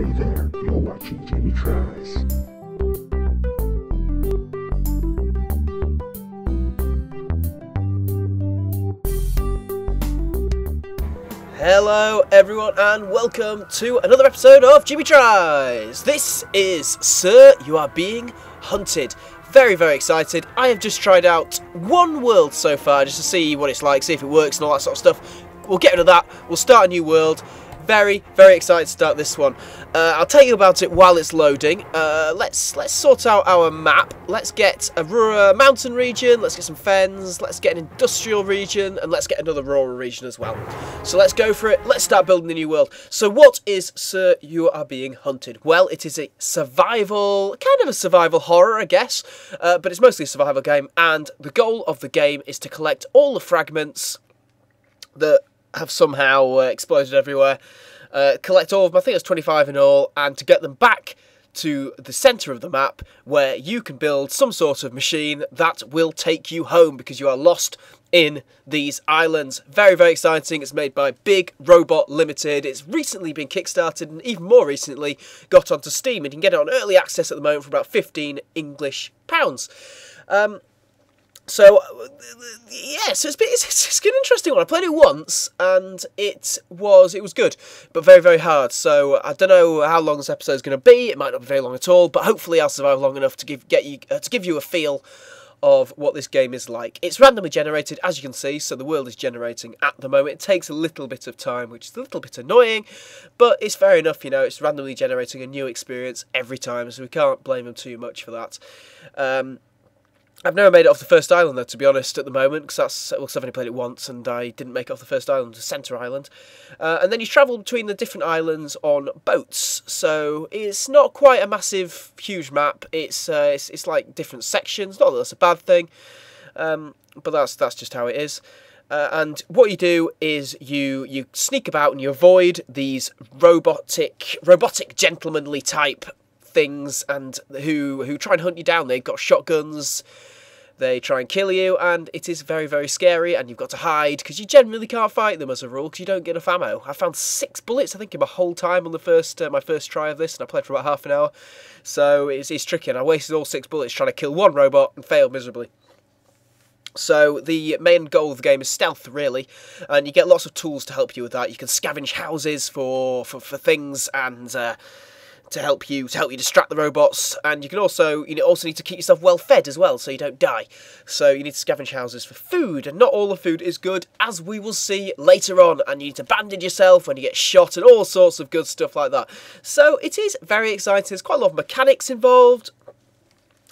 Hey there, you're watching Jimmy Tries. Hello, everyone, and welcome to another episode of Jimmy Tries. This is Sir, You Are Being Hunted. Very, very excited. I have just tried out one world so far just to see what it's like, see if it works, and all that sort of stuff. We'll get rid of that. We'll start a new world. Very, very excited to start this one. Uh, I'll tell you about it while it's loading. Uh, let's let's sort out our map. Let's get a rural mountain region. Let's get some fens. Let's get an industrial region, and let's get another rural region as well. So let's go for it. Let's start building the new world. So what is Sir You Are Being Hunted? Well, it is a survival, kind of a survival horror, I guess, uh, but it's mostly a survival game. And the goal of the game is to collect all the fragments that have somehow uh, exploded everywhere. Uh, collect all of them, I think it's 25 in all, and to get them back to the centre of the map where you can build some sort of machine that will take you home because you are lost in these islands. Very, very exciting. It's made by Big Robot Limited. It's recently been kickstarted and even more recently got onto Steam. And you can get it on early access at the moment for about 15 English pounds. Um, so uh, yeah, so it's been it's, it's an interesting one. I played it once and it was it was good, but very very hard. So I don't know how long this episode is going to be. It might not be very long at all, but hopefully I'll survive long enough to give get you uh, to give you a feel of what this game is like. It's randomly generated, as you can see, so the world is generating at the moment. It takes a little bit of time, which is a little bit annoying, but it's fair enough, you know, it's randomly generating a new experience every time, so we can't blame them too much for that. Um, I've never made it off the first island though, to be honest, at the moment, because that's well, I've only played it once, and I didn't make it off the first island, the centre island. Uh, and then you travel between the different islands on boats, so it's not quite a massive, huge map. It's uh, it's, it's like different sections. Not that that's a bad thing, um, but that's that's just how it is. Uh, and what you do is you you sneak about and you avoid these robotic robotic gentlemanly type things and who who try and hunt you down. They've got shotguns. They try and kill you, and it is very, very scary. And you've got to hide because you generally can't fight them as a rule because you don't get enough ammo. I found six bullets, I think, in my whole time on the first uh, my first try of this, and I played for about half an hour. So it's, it's tricky, and I wasted all six bullets trying to kill one robot and failed miserably. So the main goal of the game is stealth, really, and you get lots of tools to help you with that. You can scavenge houses for for, for things and. Uh, to help you to help you distract the robots, and you can also you also need to keep yourself well fed as well, so you don't die. So you need to scavenge houses for food, and not all the food is good, as we will see later on. And you need to bandage yourself when you get shot, and all sorts of good stuff like that. So it is very exciting. There's quite a lot of mechanics involved.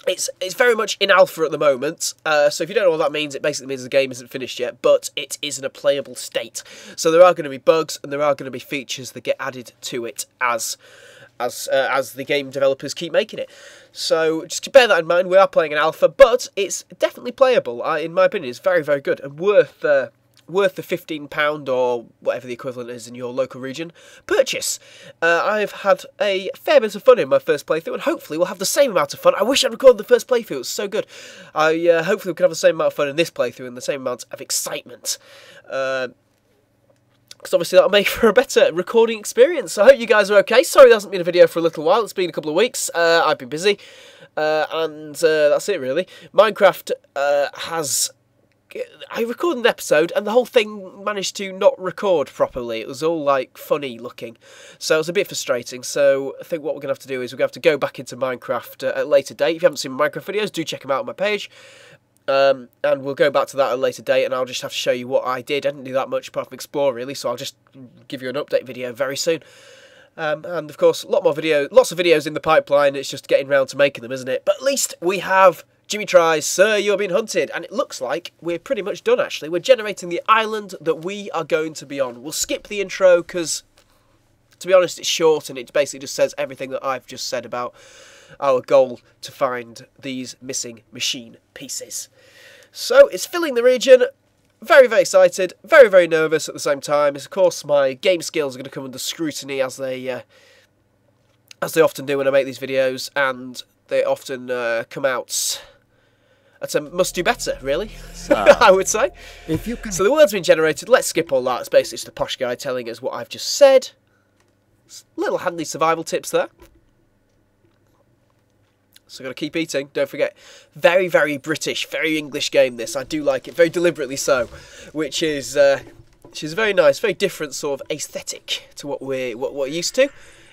It's it's very much in alpha at the moment, uh, so if you don't know what that means, it basically means the game isn't finished yet, but it is in a playable state. So there are going to be bugs and there are going to be features that get added to it as as uh, as the game developers keep making it. So just bear that in mind. We are playing an alpha, but it's definitely playable. Uh, in my opinion, it's very very good and worth. Uh, worth the £15 or whatever the equivalent is in your local region purchase. Uh, I've had a fair bit of fun in my first playthrough and hopefully we'll have the same amount of fun. I wish I'd recorded the first playthrough, it was so good. I uh, Hopefully we can have the same amount of fun in this playthrough and the same amount of excitement. Uh, because obviously that'll make for a better recording experience. So I hope you guys are okay. Sorry there hasn't been a video for a little while. It's been a couple of weeks. Uh, I've been busy. Uh, and uh, that's it really. Minecraft uh, has... I recorded an episode and the whole thing managed to not record properly. It was all like funny looking. So it was a bit frustrating. So I think what we're going to have to do is we're going to have to go back into Minecraft uh, at a later date. If you haven't seen Minecraft videos, do check them out on my page. Um, and we'll go back to that at a later date, and I'll just have to show you what I did. I didn't do that much apart from explore, really, so I'll just give you an update video very soon. Um, and of course, a lot more video, lots of videos in the pipeline. It's just getting round to making them, isn't it? But at least we have Jimmy tries, Sir, you're being hunted, and it looks like we're pretty much done. Actually, we're generating the island that we are going to be on. We'll skip the intro because, to be honest, it's short and it basically just says everything that I've just said about our goal to find these missing machine pieces. So it's filling the region. Very, very excited. Very, very nervous at the same time. Of course, my game skills are going to come under scrutiny as they, uh, as they often do when I make these videos, and they often uh, come out at a must do better, really. Ah. I would say. If you can So the word's been generated. Let's skip all that. It's basically just a posh guy telling us what I've just said. Little handy survival tips there. So got to keep eating. Don't forget, very very British, very English game. This I do like it, very deliberately so, which is uh, which is very nice, very different sort of aesthetic to what we're, what we're used to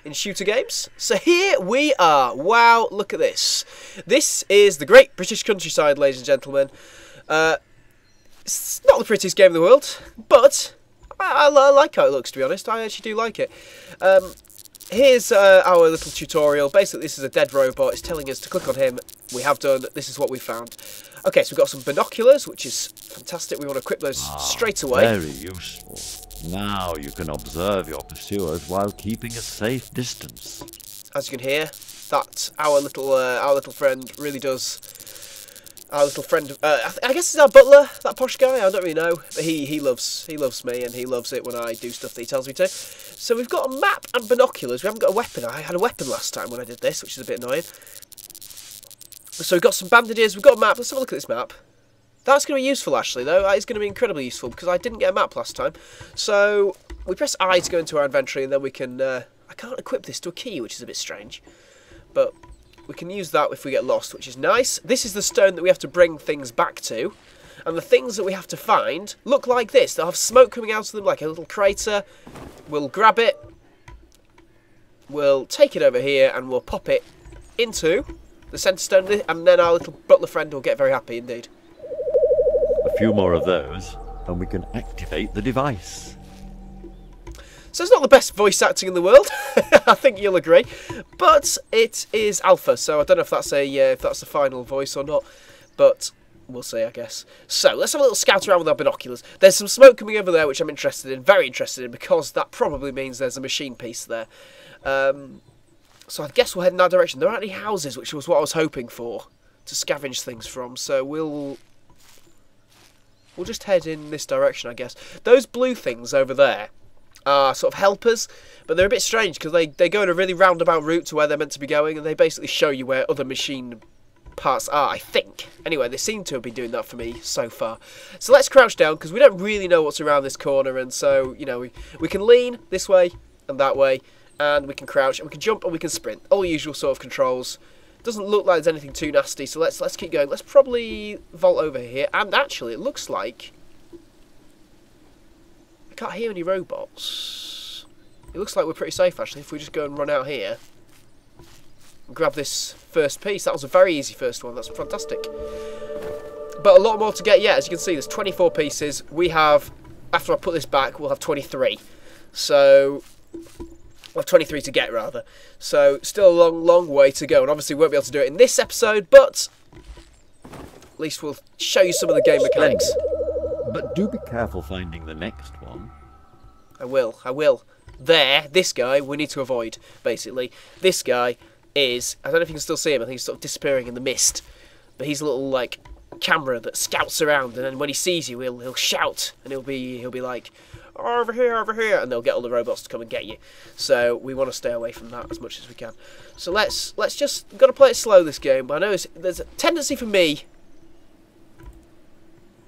in shooter games. So here we are. Wow, look at this. This is the great British countryside, ladies and gentlemen. Uh, it's not the prettiest game in the world, but I, I, I like how it looks. To be honest, I actually do like it. Um, here's uh, our little tutorial. Basically, this is a dead robot. It's telling us to click on him. We have done. This is what we found. Okay, so we've got some binoculars, which is fantastic. We want to equip those Ah, straight away. Very useful. Now you can observe your pursuers while keeping a safe distance. As you can hear, that our little uh, our little friend really does. Our little friend, uh, I, th- I guess it's our butler, that posh guy. I don't really know, but he he loves he loves me and he loves it when I do stuff that he tells me to. So we've got a map and binoculars. We haven't got a weapon. I had a weapon last time when I did this, which is a bit annoying. So we've got some bandages. We've got a map. Let's have a look at this map. That's going to be useful, actually, though. That is going to be incredibly useful because I didn't get a map last time. So we press I to go into our inventory, and then we can. Uh, I can't equip this to a key, which is a bit strange, but we can use that if we get lost, which is nice. This is the stone that we have to bring things back to, and the things that we have to find look like this. They'll have smoke coming out of them, like a little crater. We'll grab it. We'll take it over here, and we'll pop it into the centre stone, and then our little butler friend will get very happy indeed. A few more of those, and we can activate the device. So it's not the best voice acting in the world, I think you'll agree, but it is alpha, so I don't know if that's a uh, if that's the final voice or not, but we'll see, I guess. So let's have a little scout around with our binoculars. There's some smoke coming over there, which I'm interested in, very interested in, because that probably means there's a machine piece there. Um, so I guess we'll head in that direction. There aren't any houses, which was what I was hoping for to scavenge things from. So we'll we'll just head in this direction, I guess. Those blue things over there are sort of helpers, but they're a bit strange because they, they go in a really roundabout route to where they're meant to be going, and they basically show you where other machine parts are, I think. Anyway, they seem to have been doing that for me so far. So let's crouch down because we don't really know what's around this corner, and so, you know, we, we can lean this way and that way, and we can crouch, and we can jump, and we can sprint. All usual sort of controls. Doesn't look like there's anything too nasty, so let's let's keep going. Let's probably vault over here, and actually, it looks like can't hear any robots. It looks like we're pretty safe actually if we just go and run out here grab this first piece. That was a very easy first one. That's fantastic. But a lot more to get yet. As you can see, there's 24 pieces. We have, after I put this back, we'll have 23. So, well, 23 to get rather. So, still a long, long way to go. And obviously, we won't be able to do it in this episode, but at least we'll show you some of the game mechanics. But do be careful finding the next one. I will. I will. There, this guy, we need to avoid, basically. This guy is, I don't know if you can still see him, I think he's sort of disappearing in the mist. But he's a little, like, camera that scouts around, and then when he sees you, he'll, he'll shout, and he'll be, he'll be like, over here, over here, and they'll get all the robots to come and get you. So we want to stay away from that as much as we can. So let's, let's just, got to play it slow this game, but I know there's a tendency for me,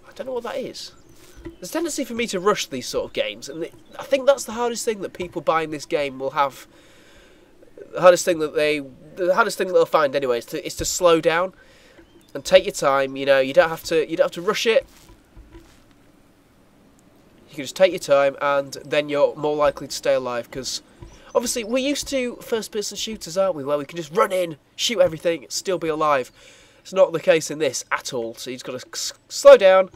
I don't know what that is. There's a tendency for me to rush these sort of games, and I think that's the hardest thing that people buying this game will have. The hardest thing that they, the hardest thing that they'll find anyway, is to, is to slow down and take your time. You know, you don't have to, you don't have to rush it. You can just take your time, and then you're more likely to stay alive. Because obviously, we're used to first-person shooters, aren't we? Where we can just run in, shoot everything, still be alive. It's not the case in this at all. So you've got to slow down,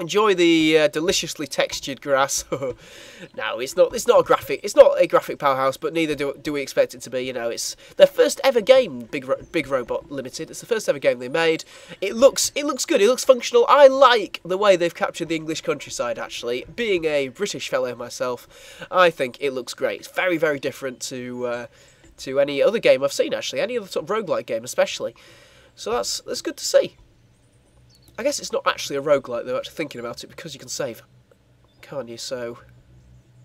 enjoy the uh, deliciously textured grass. no, it's not. It's not a graphic. It's not a graphic powerhouse, but neither do, do we expect it to be. You know, it's their first ever game, Big Ro- Big Robot Limited. It's the first ever game they made. It looks it looks good. It looks functional. I like the way they've captured the English countryside. Actually, being a British fellow myself, I think it looks great. It's very very different to uh, to any other game I've seen. Actually, any other sort of roguelike game, especially. So that's that's good to see. I guess it's not actually a roguelike though, actually thinking about it, because you can save, can't you? So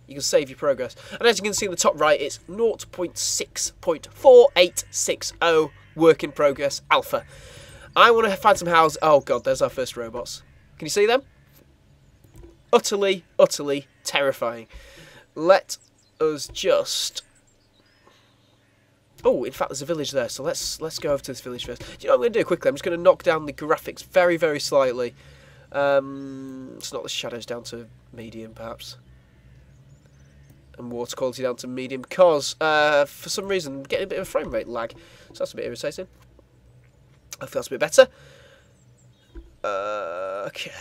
you can save your progress. And as you can see in the top right, it's 0.6.4860 work in progress alpha. I want to find some houses. Oh god, there's our first robots. Can you see them? Utterly, utterly terrifying. Let us just. Oh, in fact, there's a village there, so let's let's go over to this village first. Do you know what I'm going to do quickly? I'm just going to knock down the graphics very, very slightly. Um, knock the shadows down to medium, perhaps. And water quality down to medium, because uh, for some reason, I'm getting a bit of a frame rate lag. So that's a bit irritating. I feel that's a bit better. Uh, okay.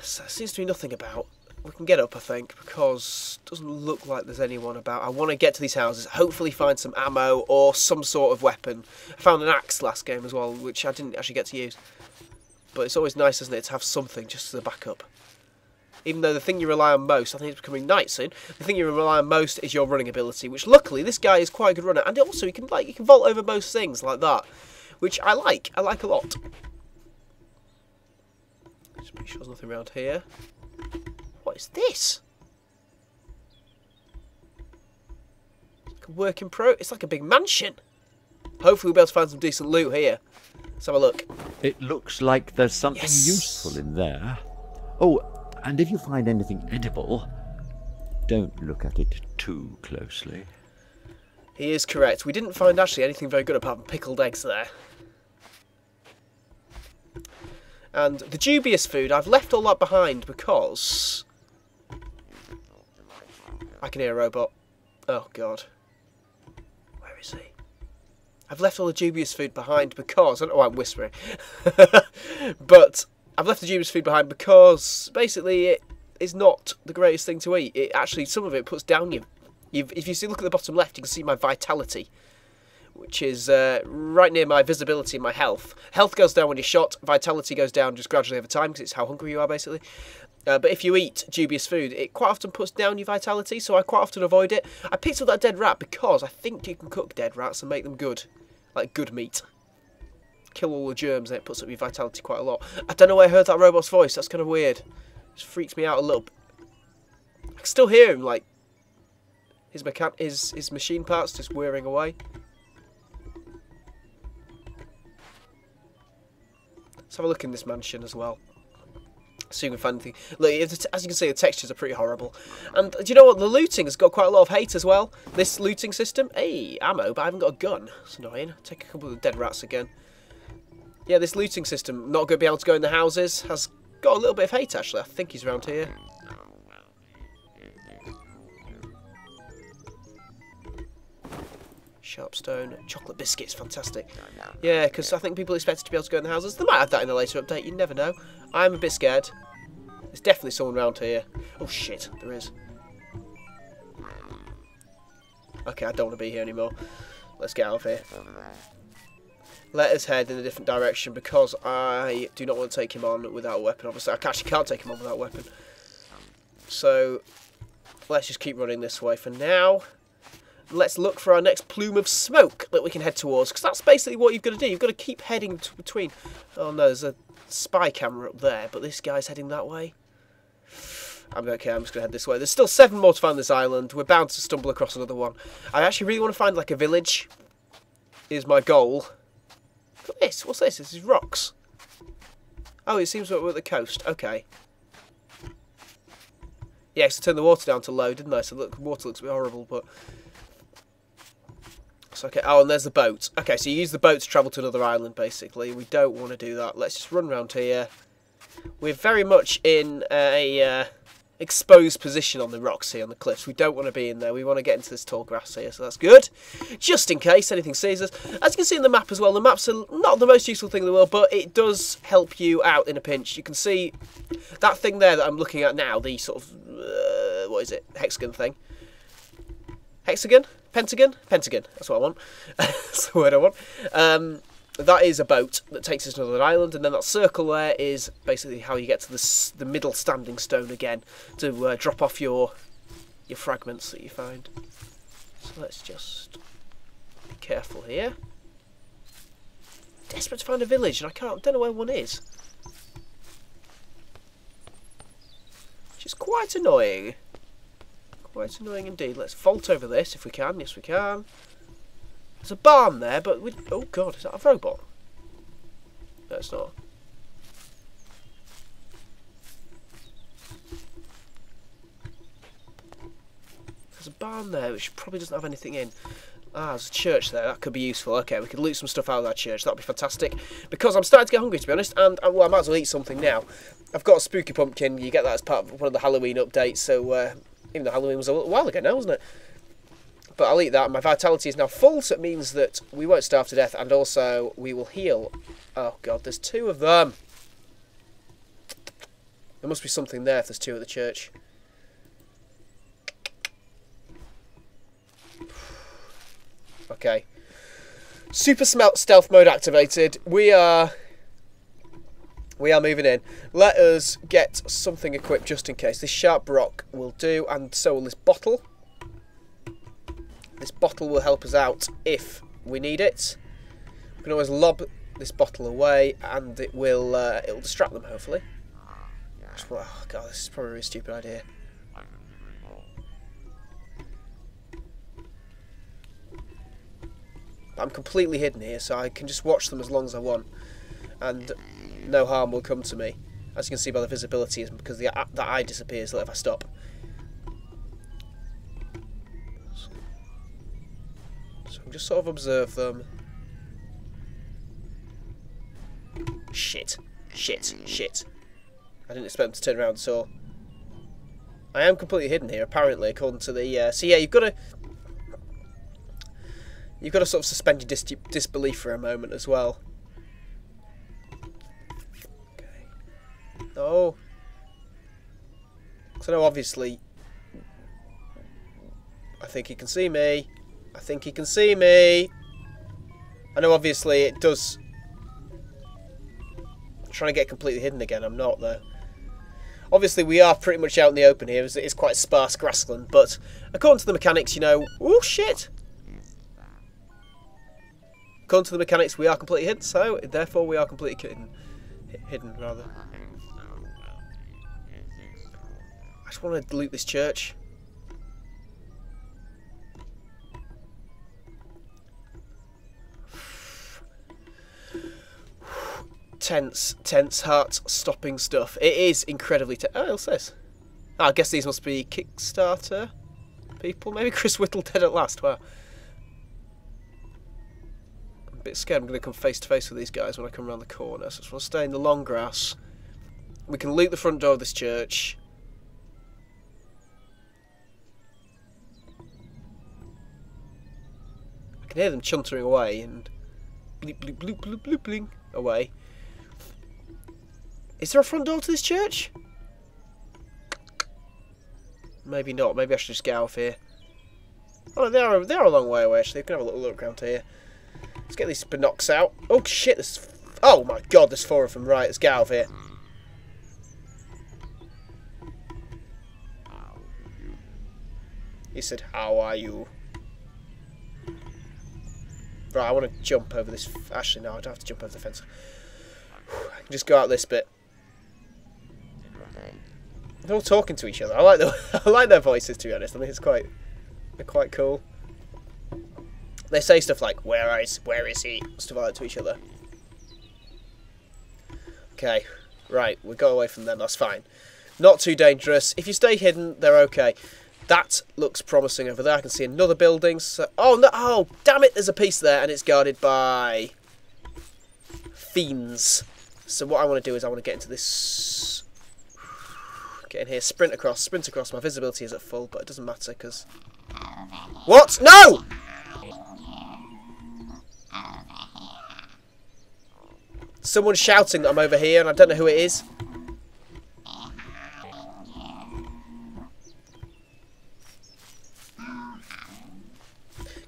So there seems to be nothing about. We can get up, I think, because it doesn't look like there's anyone about. I want to get to these houses, hopefully find some ammo or some sort of weapon. I found an axe last game as well, which I didn't actually get to use. But it's always nice, isn't it, to have something just as a backup. Even though the thing you rely on most, I think it's becoming night soon. The thing you rely on most is your running ability, which luckily this guy is quite a good runner, and also he can like he can vault over most things like that, which I like. I like a lot. Just make sure there's nothing around here. What is this? It's like a work in pro. It's like a big mansion. Hopefully we'll be able to find some decent loot here. Let's have a look. It looks like there's something Yes. useful in there. Oh, and if you find anything edible, don't look at it too closely. He is correct. We didn't find actually anything very good apart from pickled eggs there. And the dubious food, I've left all that behind because... I can hear a robot. Oh, God. Where is he? I've left all the dubious food behind because... I don't know why I'm whispering. but I've left the dubious food behind because, basically, it is not the greatest thing to eat. It actually, some of it puts down your You've, if you see, look at the bottom left, you can see my vitality, which is uh, right near my visibility and my health. Health goes down when you're shot. Vitality goes down just gradually over time because it's how hungry you are, basically. Uh, but if you eat dubious food, it quite often puts down your vitality, so I quite often avoid it. I picked up that dead rat because I think you can cook dead rats and make them good, like good meat. Kill all the germs and it puts up your vitality quite a lot. I don't know where I heard that robot's voice. That's kind of weird. Just freaks me out a little. bit. I can still hear him, like his mechan- his his machine parts just whirring away. Let's have a look in this mansion as well. See if as you can see, the textures are pretty horrible. And do you know what? The looting has got quite a lot of hate as well. This looting system. Hey, ammo, but I haven't got a gun. That's annoying. Take a couple of dead rats again. Yeah, this looting system, not going to be able to go in the houses, has got a little bit of hate actually. I think he's around here. Sharpstone, chocolate biscuits, fantastic. Yeah, because I think people expected to be able to go in the houses. They might have that in a later update, you never know. I'm a bit scared. There's definitely someone around here. Oh shit, there is. Okay, I don't want to be here anymore. Let's get out of here. Let us head in a different direction because I do not want to take him on without a weapon. Obviously, I actually can't take him on without a weapon. So, let's just keep running this way for now let's look for our next plume of smoke that we can head towards because that's basically what you've got to do you've got to keep heading between oh no there's a spy camera up there but this guy's heading that way I'm okay I'm just gonna head this way there's still seven more to find this island we're bound to stumble across another one I actually really want to find like a village is my goal Look at this what's this this is rocks oh it seems like we're at the coast okay yeah, 'cause I turned the water down to low, didn't I? So look, the water looks a bit horrible, but so, okay. Oh, and there's the boat. Okay, so you use the boat to travel to another island, basically. We don't want to do that. Let's just run around here. We're very much in a uh, exposed position on the rocks here, on the cliffs. We don't want to be in there. We want to get into this tall grass here, so that's good. Just in case anything sees us. As you can see in the map as well, the map's are not the most useful thing in the world, but it does help you out in a pinch. You can see that thing there that I'm looking at now, the sort of, uh, what is it, hexagon thing. Hexagon? Pentagon? Pentagon. That's what I want. That's the word I want. Um, that is a boat that takes us to another island, and then that circle there is basically how you get to the, the middle standing stone again to uh, drop off your your fragments that you find. So let's just be careful here. Desperate to find a village, and I can't. Don't know where one is. Which is quite annoying. Quite annoying indeed. Let's vault over this if we can. Yes, we can. There's a barn there, but we. Oh god, is that a robot? No, it's not. There's a barn there which probably doesn't have anything in. Ah, there's a church there. That could be useful. Okay, we could loot some stuff out of that church. That'd be fantastic. Because I'm starting to get hungry, to be honest, and uh, well, I might as well eat something now. I've got a spooky pumpkin. You get that as part of one of the Halloween updates. So uh, even though Halloween was a while ago now, wasn't it? But I'll eat that. My vitality is now full, so it means that we won't starve to death, and also we will heal. Oh god, there's two of them. There must be something there if there's two at the church. Okay. Super smelt stealth mode activated. We are we are moving in. Let us get something equipped just in case. This sharp rock will do, and so will this bottle. This bottle will help us out if we need it. We can always lob this bottle away, and it will uh, it will distract them. Hopefully. Oh god, this is probably a stupid idea. I'm completely hidden here, so I can just watch them as long as I want, and no harm will come to me. As you can see by the visibility, is because the that eye disappears if I stop. Just sort of observe them. Shit, shit, shit. I didn't expect them to turn around, so I am completely hidden here, apparently, according to the. Uh, so yeah, you've got to You've got to sort of suspend your dis disbelief for a moment as well. Okay. No. So no, obviously, I think he can see me. I think he can see me. I know obviously it does... I'm trying to get completely hidden again. I'm not though. Obviously we are pretty much out in the open here. It's quite sparse grassland. But according to the mechanics, you know... Oh shit! According to the mechanics, we are completely hidden, so therefore we are completely hidden. Hidden, rather. I just want to loot this church. Tense, tense heart stopping stuff. It is incredibly tense. Oh, what's this? Oh, I guess these must be Kickstarter people. Maybe Chris Whittle dead at last. Wow bit scared I'm going to come face to face with these guys when I come around the corner. So I just want to stay in the long grass. We can loot the front door of this church. I can hear them chuntering away and bleep bleep bloop bloop bloop bling away. Is there a front door to this church? Maybe not. Maybe I should just get out of here. Oh, they are, they are a long way away, actually. We can have a little look around here. Let's get these binocs out. Oh shit, there's... Oh my god, there's four of them. Right, let's get out of here. He said, how are you? Right, I want to jump over this... Actually, no, I don't have to jump over the fence. I can just go out this bit. They're all talking to each other. I like, the, I like their voices, to be honest. I think it's quite... They're quite cool. They say stuff like, where is, where is he? Stuff like that to each other. Okay, right, we got away from them, that's fine. Not too dangerous. If you stay hidden, they're okay. That looks promising over there. I can see another building. So, oh, no, oh, damn it, there's a piece there, and it's guarded by fiends. So what I want to do is I want to get into this... Get in here, sprint across, sprint across. My visibility is at full, but it doesn't matter, because... What? No! Someone's shouting that I'm over here, and I don't know who it is.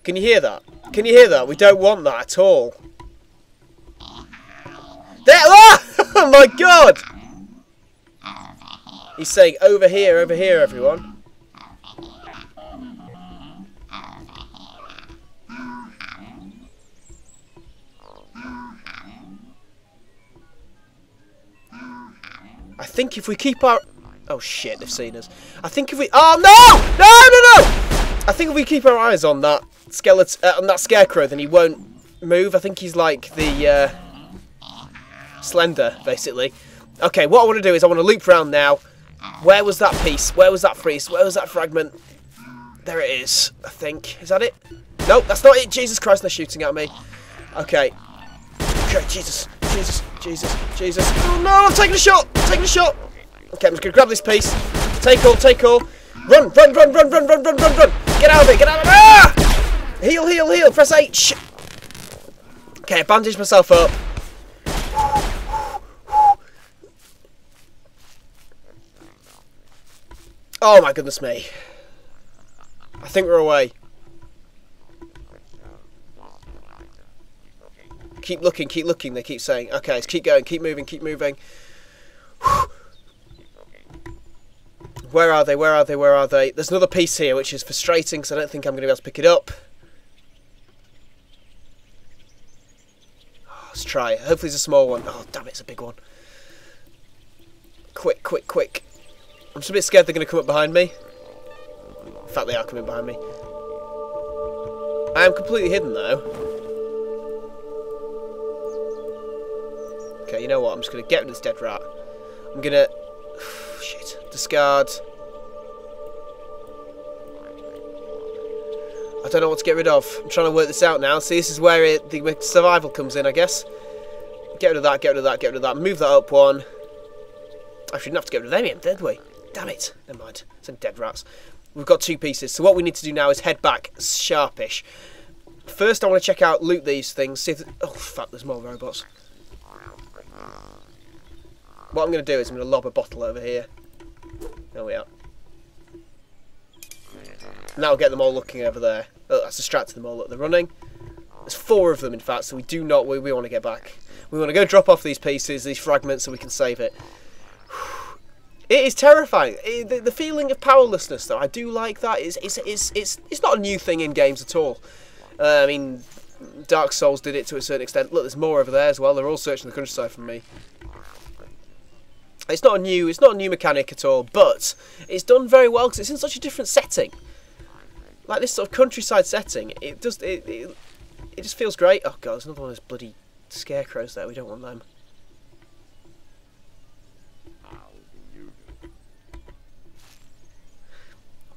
Can you hear that? Can you hear that? We don't want that at all. There! Oh my god! He's saying, over here, over here, everyone. I think if we keep our... Oh shit, they've seen us. I think if we... Oh no! No, no, no! I think if we keep our eyes on that skeleton, uh, on that scarecrow, then he won't move. I think he's like the uh, Slender, basically. Okay, what I want to do is I want to loop around now. Where was that piece? Where was that freeze? Where was that fragment? There it is, I think. Is that it? Nope, that's not it. Jesus Christ, they're shooting at me. Okay. Okay, Jesus, Jesus, Jesus, Jesus. Oh no, I'm taking a shot! I'm taking a shot! Okay, I'm just gonna grab this piece. Take all, take all. Run, run, run, run, run, run, run, run, run! Get out of it, get out of it! Ah! Heal, heal, heal, press H! Okay, bandage myself up. Oh my goodness me. I think we're away. Keep looking, keep looking, they keep saying. Okay, let's keep going, keep moving, keep moving. Where are they? Where are they? Where are they? There's another piece here which is frustrating because I don't think I'm going to be able to pick it up. Oh, let's try. Hopefully it's a small one. Oh, damn it, it's a big one. Quick, quick, quick. I'm just a bit scared they're going to come up behind me. In fact, they are coming behind me. I am completely hidden, though. Okay, you know what? I'm just going to get rid of this dead rat. I'm going to... Shit. Discard. I don't know what to get rid of. I'm trying to work this out now. See, this is where it, the survival comes in, I guess. Get rid of that, get rid of that, get rid of that. Move that up one. I shouldn't have to get rid of them yet, did we? Damn it. Never mind. Some dead rats. We've got two pieces. So what we need to do now is head back sharpish. First, I want to check out, loot these things. See if... Oh, fuck, there's more robots. What I'm going to do is I'm going to lob a bottle over here. There we are. And that'll get them all looking over there. Oh, that's distracted them all. Look, they're running. There's four of them, in fact, so we do not... We, we want to get back. We want to go drop off these pieces, these fragments, so we can save it. It is terrifying. It, the, the, feeling of powerlessness, though, I do like that. It's, it's, it's, it's, it's not a new thing in games at all. Uh, I mean, Dark Souls did it to a certain extent. Look, there's more over there as well. They're all searching the countryside for me. It's not a new, it's not a new mechanic at all, but it's done very well because it's in such a different setting. Like this sort of countryside setting, it does, it, it, it just feels great. Oh god, there's another one of those bloody scarecrows there. We don't want them.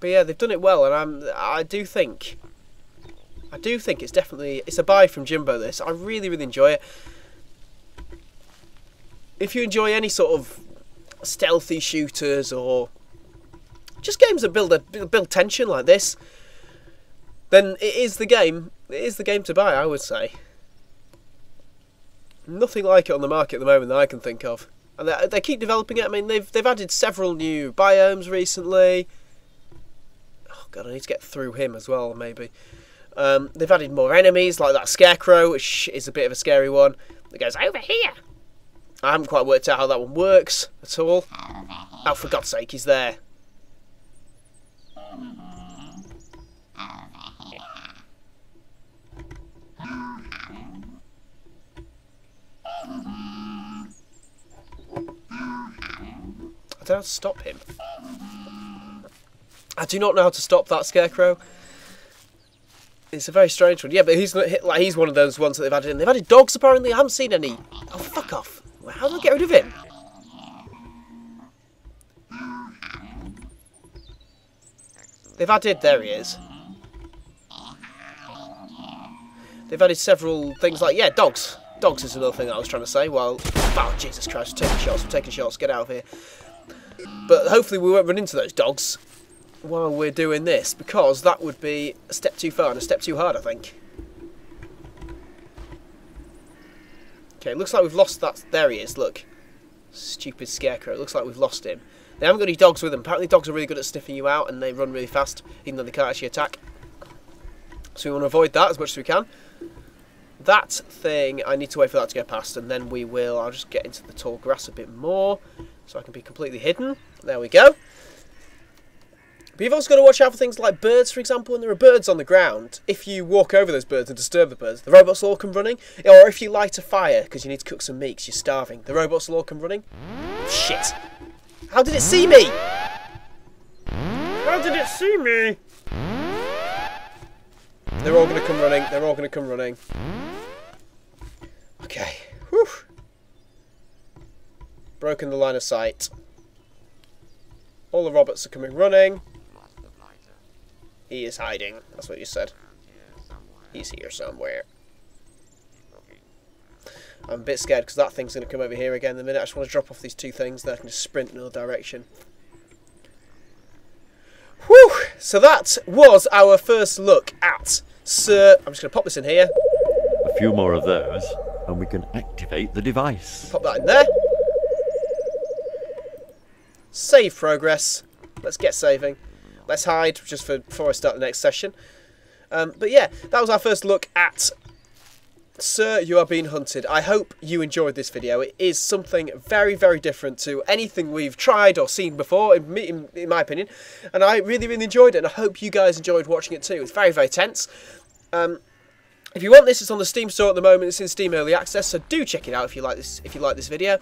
But yeah, they've done it well, and I'm I do think I do think it's definitely it's a buy from Jimbo. This I really really enjoy it. If you enjoy any sort of stealthy shooters or just games that build a build tension like this, then it is the game. It is the game to buy, I would say. Nothing like it on the market at the moment that I can think of, and they, they keep developing it. I mean, they've they've added several new biomes recently. God, I need to get through him as well, maybe. Um, they've added more enemies like that scarecrow, which is a bit of a scary one. That goes over here. I haven't quite worked out how that one works at all. Oh, for God's sake, he's there. I don't know how to stop him. I do not know how to stop that scarecrow. It's a very strange one. Yeah, but he's like he's one of those ones that they've added in. They've added dogs apparently. I haven't seen any. Oh, fuck off. How do I get rid of him? They've added... There he is. They've added several things like... Yeah, dogs. Dogs is another thing that I was trying to say. Well, oh, Jesus Christ. We're taking shots. We're taking shots. Get out of here. But hopefully we won't run into those dogs while we're doing this. Because that would be a step too far and a step too hard, I think. Okay, looks like we've lost that. There he is, look. Stupid scarecrow. Looks like we've lost him. They haven't got any dogs with them. Apparently dogs are really good at sniffing you out and they run really fast, even though they can't actually attack. So we want to avoid that as much as we can. That thing, I need to wait for that to go past and then we will, I'll just get into the tall grass a bit more so I can be completely hidden. There we go. But you've also got to watch out for things like birds, for example. When there are birds on the ground, if you walk over those birds and disturb the birds, the robots will all come running. Or if you light a fire because you need to cook some meat because you're starving, the robots will all come running. Shit. How did it see me? How did it see me? They're all going to come running. They're all going to come running. Okay. Whew. Broken the line of sight. All the robots are coming running. He is hiding. That's what you said. He's here somewhere. I'm a bit scared because that thing's going to come over here again in a minute. I just want to drop off these two things, then I can just sprint in another direction. Whew! So that was our first look at Sir... I'm just going to pop this in here. A few more of those, and we can activate the device. Pop that in there. Save progress. Let's get saving. Let's hide just for before I start the next session. Um, but yeah, that was our first look at Sir, you are being hunted. I hope you enjoyed this video. It is something very, very different to anything we've tried or seen before, in, in, in my opinion. And I really, really enjoyed it, and I hope you guys enjoyed watching it too. It's very, very tense. Um, if you want this, it's on the Steam store at the moment. It's in Steam Early Access, so do check it out if you like this. If you like this video.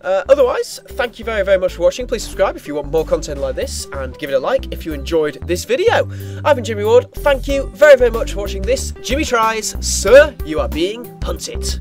Uh, otherwise, thank you very, very much for watching. Please subscribe if you want more content like this, and give it a like if you enjoyed this video. I've been Jimmy Ward. Thank you very, very much for watching this. Jimmy Tries, Sir, you are being hunted.